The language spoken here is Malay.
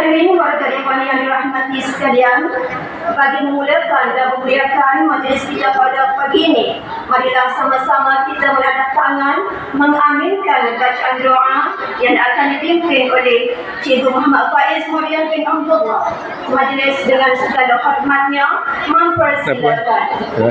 Hadirin warga tadiwan yang dirahmati sekalian Bagi memulakan dan memuliakan majlis kita pada pagi ini. Marilah sama-sama kita menadap tangan Mengaminkan bacaan doa yang akan dipimpin oleh Cikgu Muhammad Faiz Mulyan bin Abdullah. Majlis dengan segala hormatnya Mempersilakan. Ya.